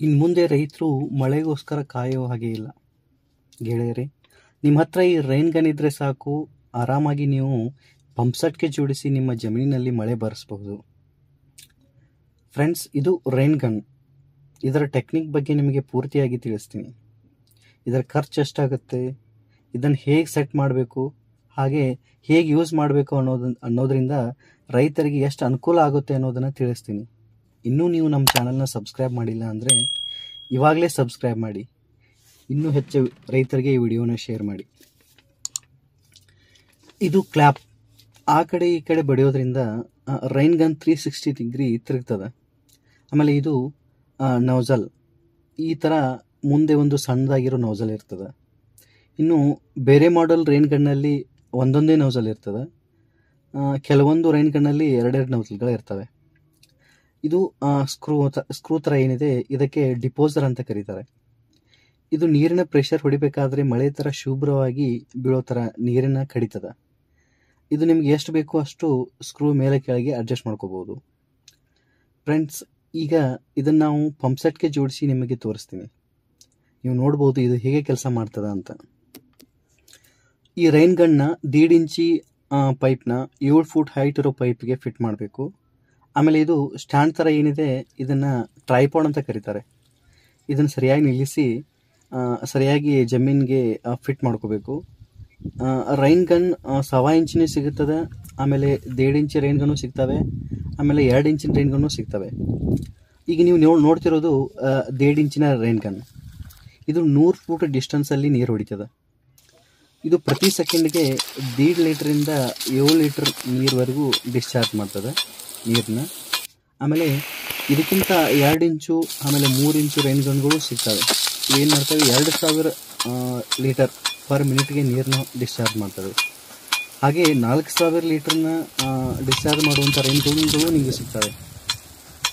ಇನ್ನು ಮುಂದೆ ರೈತರು ಮಳೆಗೋಸ್ಕರ ಕಾಯೋ ಹಾಗೆ ಇಲ್ಲ. ಗೆಳೆಯರೇ ನಿಮ್ಮ ಹತ್ರ ಈ ರೈನ್ ಗನ್ ಇದ್ದರೆ ಸಾಕು. ಆರಾಮಾಗಿ ನೀವು ಪಂಪ್ಸೆಟ್ಗೆ ಜೋಡಿಸಿ ನಿಮ್ಮ ಜಮೀನಿನಲ್ಲಿ ಮಳೆ ಬರೆಸ್ಬಹುದು. ಫ್ರೆಂಡ್ಸ್ ಇದು ರೈನ್ ಗನ್ ಇದರ ಟೆಕ್ನಿಕ್ ಬಗ್ಗೆ ನಿಮಗೆ ಪೂರ್ತಿಯಾಗಿ ತಿಳಿಸ್ತೀನಿ. ಇದರ ಖರ್ಚು ಎಷ್ಟಾಗುತ್ತೆ, ಇದನ್ನು ಹೇಗೆ ಸೆಟ್ ಮಾಡಬೇಕು, ಹಾಗೆ ಹೇಗೆ ಯೂಸ್ ಮಾಡಬೇಕು ಅನ್ನೋದು ಅನ್ನೋದರಿಂದ ರೈತರಿಗೆ ಎಷ್ಟು ಅನುಕೂಲ ಆಗುತ್ತೆ ಅನ್ನೋದನ್ನು ತಿಳಿಸ್ತೀನಿ. ಇನ್ನೂ ನೀವು ನಮ್ಮ ಚಾನಲ್ನ ಸಬ್ಸ್ಕ್ರೈಬ್ ಮಾಡಿಲ್ಲ ಅಂದರೆ ಇವಾಗಲೇ ಸಬ್ಸ್ಕ್ರೈಬ್ ಮಾಡಿ. ಇನ್ನೂ ಹೆಚ್ಚು ರೈತರಿಗೆ ಈ ವಿಡಿಯೋನ ಶೇರ್ ಮಾಡಿ. ಇದು ಕ್ಲ್ಯಾಪ್ ಆ ಕಡೆ ಈ ಕಡೆ ಬಡಿಯೋದ್ರಿಂದ rain gun three sixty degree ತಿರುಗ್ತದೆ. ಆಮೇಲೆ ಇದು ನೌಜಲ್ ಈ ಥರ ಮುಂದೆ ಒಂದು ಸಣ್ಣದಾಗಿರೋ ನೌಜಲ್ ಇರ್ತದೆ. ಇನ್ನು ಬೇರೆ ಮಾಡೆಲ್ ರೈನ್ ಗನ್ನಲ್ಲಿ ಒಂದೊಂದೇ ನೌಜಲ್ ಇರ್ತದೆ. ಕೆಲವೊಂದು ರೈನ್ ಗನ್ನಲ್ಲಿ ಎರಡೆರಡು ನೌಜಲ್ಗಳು ಇರ್ತವೆ. ಇದು ಸ್ಕ್ರೂ ಸ್ಕ್ರೂ ಥರ ಏನಿದೆ, ಇದಕ್ಕೆ ಡಿಪೋಸರ್ ಅಂತ ಕರೀತಾರೆ. ಇದು ನೀರಿನ ಪ್ರೆಷರ್ ಹೊಡಿಬೇಕಾದ್ರೆ ಮಳೆ ಥರ ಶುಭ್ರವಾಗಿ ಬೀಳೋ ಥರ ನೀರಿನ ಕಡಿತದ. ಇದು ನಿಮ್ಗೆ ಎಷ್ಟು ಬೇಕೋ ಅಷ್ಟು ಸ್ಕ್ರೂ ಮೇಲೆ ಕೆಳಗೆ ಅಡ್ಜಸ್ಟ್ ಮಾಡ್ಕೋಬೋದು ಫ್ರೆಂಡ್ಸ್ ಈಗ ಇದನ್ನು ನಾವು ಪಂಪ್ಸೆಟ್ಗೆ ಜೋಡಿಸಿ ನಿಮಗೆ ತೋರಿಸ್ತೀನಿ. ನೀವು ನೋಡ್ಬೋದು ಇದು ಹೇಗೆ ಕೆಲಸ ಮಾಡ್ತದ ಅಂತ. ಈ ರೈನ್ ಗನ್ನ ದೀಡ್ ಇಂಚಿ ಪೈಪ್ನ ಏಳು ಫೂಟ್ ಹೈಟ್ ಇರೋ ಪೈಪ್ಗೆ ಫಿಟ್ ಮಾಡಬೇಕು. ಆಮೇಲೆ ಇದು ಸ್ಟ್ಯಾಂಡ್ ಥರ ಏನಿದೆ, ಇದನ್ನು ಟ್ರೈಪಾಡ್ ಅಂತ ಕರೀತಾರೆ. ಇದನ್ನು ಸರಿಯಾಗಿ ನಿಲ್ಲಿಸಿ ಸರಿಯಾಗಿ ಜಮೀನಿಗೆ ಫಿಟ್ ಮಾಡ್ಕೋಬೇಕು. ರೈನ್ ಗನ್ ಸವಾ ಇಂಚಿನ ಸಿಗುತ್ತದೆ. ಆಮೇಲೆ ದೇಡ್ ಇಂಚ್ ರೈನ್ ಗನ್ನು ಸಿಗ್ತವೆ. ಆಮೇಲೆ ಎರಡು ಇಂಚಿನ ರೈನ್ ಗನ್ನು ಸಿಗ್ತವೆ. ಈಗ ನೀವು ನೋಡ್, ನೋಡ್ತಿರೋದು ದೇಡ್ ಇಂಚಿನ ರೈನ್ ಗನ್. ಇದು ನೂರು ಫೂಟ್ ಡಿಸ್ಟೆನ್ಸಲ್ಲಿ ನೀರು ಹೊಡಿತದೆ. ಇದು ಪ್ರತಿ ಸೆಕೆಂಡ್ಗೆ ದೀಡ್ ಲೀಟ್ರಿಂದ ಏಳು ಲೀಟ್ರ್ ನೀರ್ವರೆಗೂ ಡಿಸ್ಚಾರ್ಜ್ ಮಾಡ್ತದೆ. ನೀರನ್ನ ಆಮೇಲೆ ಇದಕ್ಕಿಂತ ಎರಡು ಇಂಚು, ಆಮೇಲೆ ಮೂರು ಇಂಚು ರೈನ್ ಗನ್ಗಳು ಸಿಗ್ತವೆ. ಏನು ಮಾಡ್ತವೆ? ಎರಡು ಸಾವಿರ ಲೀಟರ್ ಪರ್ ಮಿನಿಟ್ಗೆ ನೀರನ್ನ ಡಿಸ್ಚಾರ್ಜ್ ಮಾಡ್ತವೆ. ಹಾಗೆ ನಾಲ್ಕು ಸಾವಿರ ಲೀಟ್ರನ್ನ ಡಿಸ್ಚಾರ್ಜ್ ಮಾಡುವಂಥ ರೈನ್ ಗನ್ಗಳು ನಿಮಗೆ ಸಿಗ್ತವೆ.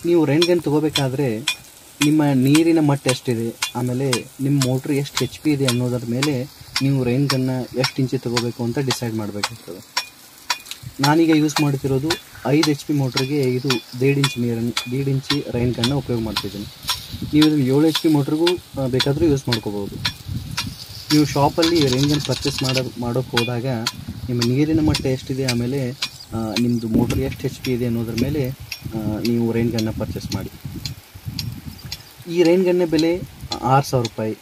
ನೀವು ರೈನ್ ಗನ್ ತೊಗೋಬೇಕಾದ್ರೆ, ನಿಮ್ಮ ನೀರಿನ ಮಟ್ಟ ಎಷ್ಟಿದೆ, ಆಮೇಲೆ ನಿಮ್ಮ ಮೋಟ್ರ್ ಎಷ್ಟು ಹೆಚ್ ಪಿ ಇದೆ ಅನ್ನೋದ್ರ ಮೇಲೆ ನೀವು ರೈನ್ ಗನ್ನ ಎಷ್ಟು ಇಂಚು ತೊಗೋಬೇಕು ಅಂತ ಡಿಸೈಡ್ ಮಾಡಬೇಕಾಗ್ತದೆ ನಾನೀಗ ಯೂಸ್ ಮಾಡ್ತಿರೋದು ಐದು ಎಚ್ ಪಿ ಮೋಟ್ರಿಗೆ ಇದು ದೇಡ್ ಇಂಚ್ ನೀರನ್ನು, ದೇಡ್ ಇಂಚಿ ರೈನ್ ಗನ್ನ ಉಪಯೋಗ ಮಾಡ್ತಿದ್ದೀನಿ ನೀವು ಇದನ್ನು ಏಳು ಎಚ್ ಪಿ ಮೋಟ್ರಿಗೂ ಬೇಕಾದರೂ ಯೂಸ್ ಮಾಡ್ಕೋಬೋದು ನೀವು ಶಾಪಲ್ಲಿ ರೈನ್ ಪರ್ಚೇಸ್ ಮಾಡೋ ಮಾಡೋಕ್ಕೆ ಹೋದಾಗ ನಿಮ್ಮ ನೀರಿನ ಮಟ್ಟ ಎಷ್ಟಿದೆ, ಆಮೇಲೆ ನಿಮ್ಮದು ಮೋಟ್ರ್ ಎಷ್ಟು ಎಚ್ ಪಿ ಇದೆ ಅನ್ನೋದ್ರ ಮೇಲೆ ನೀವು ರೈನ್ ಗನ್ನ ಪರ್ಚೇಸ್ ಮಾಡಿ. ಈ ರೈನ್ ಗನ್ನ ಬೆಲೆ ಆರು ಸಾವಿರ ರೂಪಾಯಿ,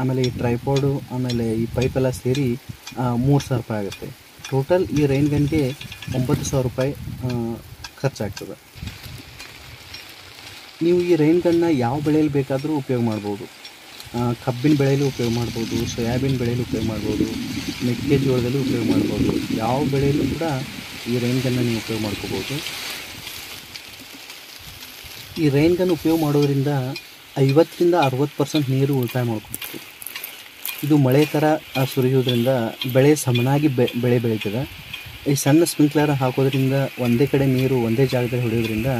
ಆಮೇಲೆ ಈ ಟ್ರೈಪಾಡು ಆಮೇಲೆ ಈ ಪೈಪೆಲ್ಲ ಸೇರಿ ಮೂರು ಸಾವಿರ ರೂಪಾಯಿ ಆಗುತ್ತೆ. ಟೋಟಲ್ ಈ ರೈನ್ ಗನ್ಗೆ ಒಂಬತ್ತು ಸಾವಿರ ರೂಪಾಯಿ ಖರ್ಚಾಗ್ತದೆ. ನೀವು ಈ ರೈನ್ ಗನ್ನ ಯಾವ ಬೆಳೆಯಲ್ಲಿ ಬೇಕಾದರೂ ಉಪಯೋಗ ಮಾಡ್ಬೋದು. ಕಬ್ಬಿನ ಬೆಳೆಯಲ್ಲಿ ಉಪಯೋಗ ಮಾಡ್ಬೋದು, ಸೋಯಾಬೀನ್ ಬೆಳೆಯಲ್ಲಿ ಉಪಯೋಗ ಮಾಡ್ಬೋದು, ಮೆಕ್ಕೆಜೋಳದಲ್ಲಿ ಉಪಯೋಗ ಮಾಡ್ಬೋದು. ಯಾವ ಬೆಳೆಯಲ್ಲೂ ಕೂಡ ಈ ರೈನ್ ಗನ್ನ ನೀವು ಉಪಯೋಗ ಮಾಡ್ಕೋಬೋದು. ಈ ರೈನ್ ಗನ್ ಉಪಯೋಗ ಮಾಡೋದ್ರಿಂದ ಐವತ್ತರಿಂದ ಅರವತ್ತು ಪರ್ಸೆಂಟ್ ನೀರು ಉಳಿತಾಯ ಮಾಡ್ಕೋಬೇಕು ಇದು ಮಳೆ ಥರ ಸುರಿಯೋದ್ರಿಂದ ಬೆಳೆ ಸಮನಾಗಿ ಬೆಳೆ ಬೆಳೀತದೆ. ಈ ಸಣ್ಣ ಸ್ಪ್ರಿಂಕ್ಲರ್ ಹಾಕೋದ್ರಿಂದ ಒಂದೇ ಕಡೆ ನೀರು ಒಂದೇ ಜಾಗದಲ್ಲಿ ಹೊಡೆಯೋದ್ರಿಂದ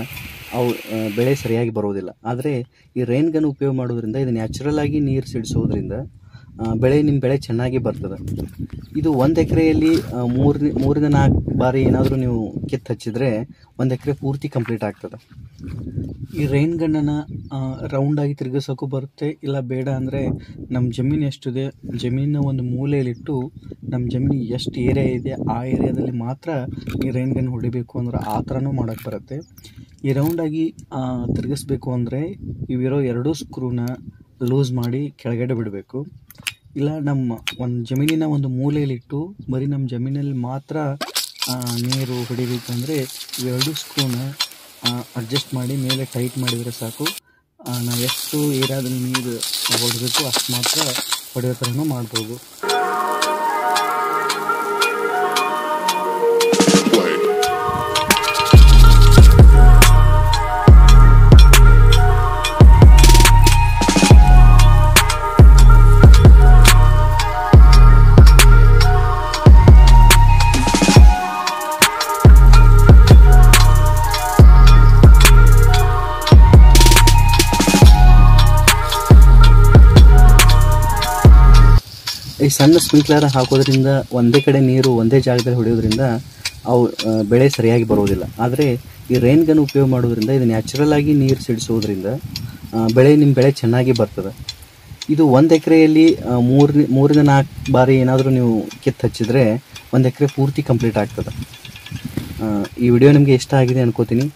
ಅವು ಬೆಳೆ ಸರಿಯಾಗಿ ಬರೋದಿಲ್ಲ ಆದರೆ ಈ ರೈನ್ ಉಪಯೋಗ ಮಾಡೋದ್ರಿಂದ ಇದು ನ್ಯಾಚುರಲ್ ಆಗಿ ನೀರು ಸಿಡಿಸೋದ್ರಿಂದ ಬೆಳೆ ನಿಮ್ಮ ಬೆಳೆ ಚೆನ್ನಾಗಿ ಬರ್ತದೆ. ಇದು ಒಂದು ಎಕರೆಯಲ್ಲಿ ಮೂರನೇ, ಮೂರಿಂದ ನಾಲ್ಕು ಬಾರಿ ಏನಾದರೂ ನೀವು ಕಿತ್ತು ಹಚ್ಚಿದ್ರೆ ಒಂದು ಎಕರೆ ಪೂರ್ತಿ ಕಂಪ್ಲೀಟ್ ಆಗ್ತದೆ. ಈ ರೈನ್ ಗನ್ನನ್ನು ರೌಂಡಾಗಿ ತಿರುಗಿಸೋಕ್ಕೂ ಬರುತ್ತೆ, ಇಲ್ಲ ಬೇಡ ಅಂದರೆ ನಮ್ಮ ಜಮೀನು ಎಷ್ಟಿದೆ ಜಮೀನಿನ ಒಂದು ಮೂಲೆಯಲ್ಲಿಟ್ಟು ನಮ್ಮ ಜಮೀನು ಎಷ್ಟು ಏರಿಯಾ ಇದೆ, ಆ ಏರಿಯಾದಲ್ಲಿ ಮಾತ್ರ ಈ ರೈನ್ ಗನ್ ಹೊಡಿಬೇಕು ಅಂದ್ರೆ ಆ ಥರನೂ ಮಾಡೋಕ್ಕೆ ಬರುತ್ತೆ. ಈ ರೌಂಡಾಗಿ ತಿರುಗಿಸ್ಬೇಕು ಅಂದರೆ ಇವಿರೋ ಎರಡೂ ಸ್ಕ್ರೂನ ಲೂಸ್ ಮಾಡಿ ಕೆಳಗಡೆ ಬಿಡಬೇಕು. ಇಲ್ಲ, ನಮ್ಮ ಒಂದು ಜಮೀನಿನ ಒಂದು ಮೂಲೆಯಲ್ಲಿಟ್ಟು, ಬರೀ ನಮ್ಮ ಜಮೀನಲ್ಲಿ ಮಾತ್ರ ನೀರು ಹೊಡಿಬೇಕಂದ್ರೆ ಇವೆರಡು ಸ್ಕ್ರೂನ ಅಡ್ಜಸ್ಟ್ ಮಾಡಿ ಮೇಲೆ ಟೈಟ್ ಮಾಡಿದರೆ ಸಾಕು. ನಾವು ಎಷ್ಟು ಏರಿಯಾದಲ್ಲಿ ನೀರು ಹೊಡಬೇಕು ಅಷ್ಟು ಮಾತ್ರ ಹೊಡೆಯೋ ಥರನೂ ಮಾಡ್ಬೋದು. ಈ ಸಣ್ಣ ಸ್ಪ್ರಿಂಕ್ಲರ್ ಹಾಕೋದ್ರಿಂದ ಒಂದೇ ಕಡೆ ನೀರು ಒಂದೇ ಜಾಗದಲ್ಲಿ ಹೊಡೆಯೋದ್ರಿಂದ ಅವು ಬೆಳೆ ಸರಿಯಾಗಿ ಬರೋದಿಲ್ಲ. ಆದರೆ ಈ ರೈನ್ ಗನ್ ಉಪಯೋಗ ಮಾಡೋದ್ರಿಂದ ಇದು ನ್ಯಾಚುರಲ್ ಆಗಿ ನೀರು ಸಿಡಿಸೋದ್ರಿಂದ ಬೆಳೆ ನಿಮ್ಮ ಬೆಳೆ ಚೆನ್ನಾಗಿ ಬರ್ತದೆ. ಇದು ಒಂದು ಎಕರೆಯಲ್ಲಿ ಮೂರು ಮೂರಿಂದ ನಾಲ್ಕು ಬಾರಿ ಏನಾದರೂ ನೀವು ಕಿತ್ತು ಹಚ್ಚಿದ್ರೆ ಒಂದು ಎಕರೆ ಪೂರ್ತಿ ಕಂಪ್ಲೀಟ್ ಆಗ್ತದೆ. ಈ ವಿಡಿಯೋ ನಿಮಗೆ ಇಷ್ಟ ಆಗಿದೆ ಅನ್ಕೋತೀನಿ.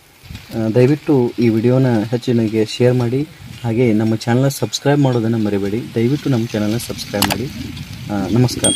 ದಯವಿಟ್ಟು ಈ ವಿಡಿಯೋನ ಹೆಚ್ಚು ನನಗೆ ಶೇರ್ ಮಾಡಿ. ಹಾಗೆ ನಮ್ಮ ಚಾನಲ್ನ ಸಬ್ಸ್ಕ್ರೈಬ್ ಮಾಡೋದನ್ನು ಮರಿಬೇಡಿ. ದಯವಿಟ್ಟು ನಮ್ಮ ಚಾನಲ್ನ ಸಬ್ಸ್ಕ್ರೈಬ್ ಮಾಡಿ. ನಮಸ್ಕಾರ.